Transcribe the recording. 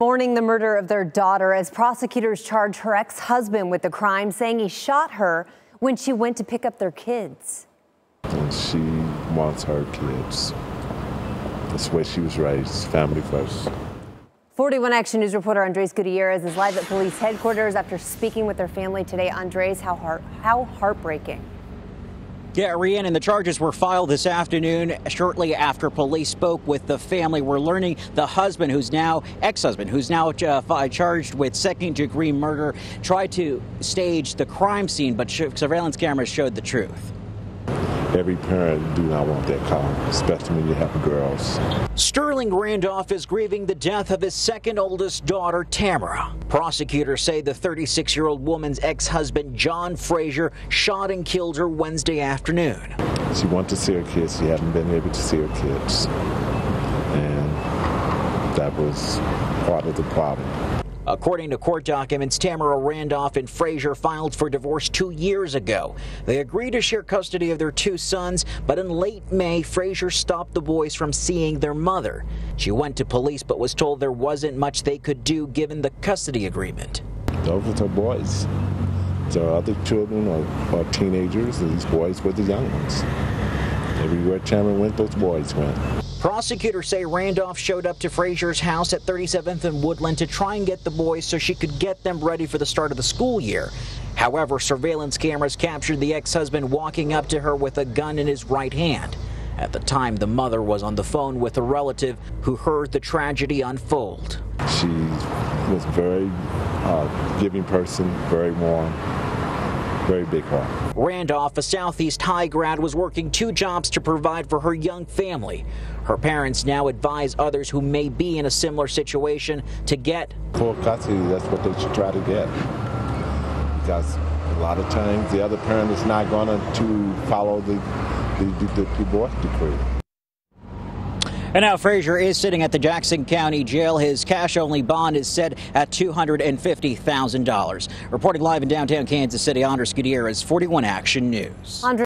Mourning the murder of their daughter as prosecutors charge her ex-husband with the crime, saying he shot her when she went to pick up their kids. And she wants her kids. That's the way she was raised, family first. 41 Action News reporter Andres Gutierrez is live at police headquarters after speaking with their family today. Andres, how, heart, how heartbreaking. Yeah, Rhiannon, and the charges were filed this afternoon shortly after police spoke with the family. We're learning the husband, who's now ex-husband, who's now uh, charged with second-degree murder, tried to stage the crime scene, but surveillance cameras showed the truth every parent do not want that car, especially when you have girls. Sterling Randolph is grieving the death of his second oldest daughter, Tamara. Prosecutors say the 36-year-old woman's ex-husband, John Frazier, shot and killed her Wednesday afternoon. She wanted to see her kids. She hadn't been able to see her kids. And that was part of the problem. According to court documents, Tamara Randolph and Frazier filed for divorce two years ago. They agreed to share custody of their two sons, but in late May, Frazier stopped the boys from seeing their mother. She went to police but was told there wasn't much they could do given the custody agreement. Those are her boys. There are other children or teenagers, these boys were the young ones. Everywhere Tamara went, those boys went. Prosecutors say Randolph showed up to Frazier's house at 37th and Woodland to try and get the boys so she could get them ready for the start of the school year. However, surveillance cameras captured the ex-husband walking up to her with a gun in his right hand. At the time, the mother was on the phone with a relative who heard the tragedy unfold. She was a very uh, giving person, very warm, very big heart. Randolph, a Southeast High grad, was working two jobs to provide for her young family. Her parents now advise others who may be in a similar situation to get full custody. That's what they should try to get. Because a lot of times the other parent is not going to follow the, the, the, the divorce decree. And now Frazier is sitting at the Jackson County Jail. His cash only bond is set at $250,000. Reporting live in downtown Kansas City, Andres Gutierrez, 41 Action News.